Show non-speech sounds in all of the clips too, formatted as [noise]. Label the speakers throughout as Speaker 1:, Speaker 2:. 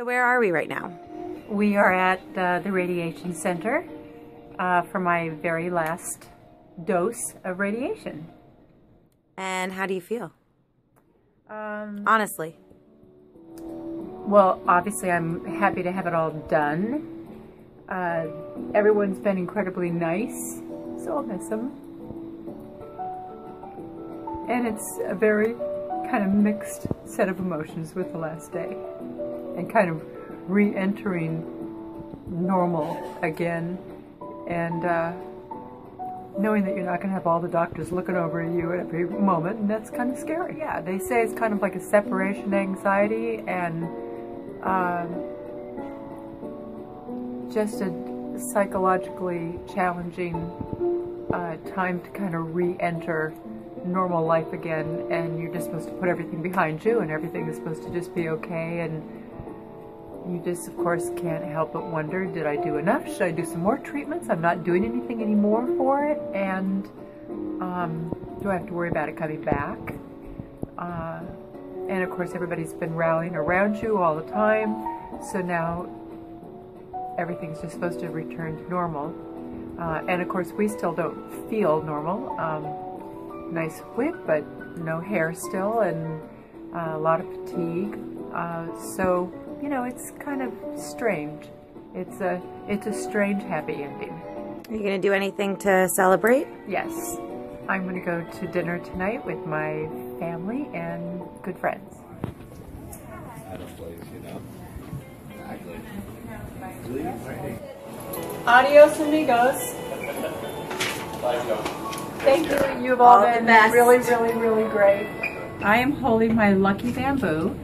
Speaker 1: So where are we right now?
Speaker 2: We are at uh, the radiation center uh, for my very last dose of radiation.
Speaker 1: And how do you feel?
Speaker 2: Um,
Speaker 1: Honestly.
Speaker 2: well, obviously, I'm happy to have it all done. Uh, everyone's been incredibly nice, so I'll miss them. And it's a very kind of mixed set of emotions with the last day and kind of re-entering normal again. And uh, knowing that you're not going to have all the doctors looking over you at every moment and that's kind of scary. Yeah they say it's kind of like a separation anxiety and um, just a psychologically challenging uh, time to kind of re-enter normal life again and you're just supposed to put everything behind you and everything is supposed to just be okay and you just of course can't help but wonder did I do enough? Should I do some more treatments? I'm not doing anything anymore for it. And um, do I have to worry about it coming back? Uh, and of course everybody's been rallying around you all the time. So now everything's just supposed to return to normal. Uh, and of course we still don't feel normal. Um, nice wig, but no hair still, and uh, a lot of fatigue. Uh, so you know, it's kind of strange. It's a it's a strange happy ending.
Speaker 1: Are you going to do anything to celebrate?
Speaker 2: Yes, I'm going to go to dinner tonight with my family and good friends.
Speaker 3: At a place, you know. Exactly.
Speaker 2: Adios, amigos. Thank you. You've all,
Speaker 1: All
Speaker 2: been really, really, really great. I am holding my lucky bamboo,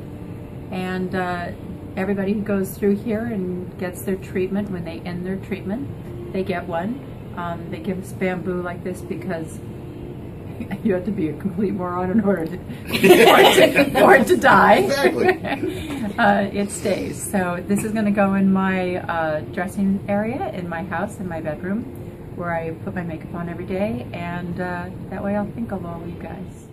Speaker 2: and uh, everybody who goes through here and gets their treatment, when they end their treatment, they get one. Um, they give us bamboo like this because [laughs] you have to be a complete moron in order to, [laughs] for, it to, for to die.
Speaker 3: Exactly. [laughs]
Speaker 2: uh, it stays. So this is going to go in my uh, dressing area in my house, in my bedroom, where I put my makeup on every day, and uh, that way I'll think of all you guys.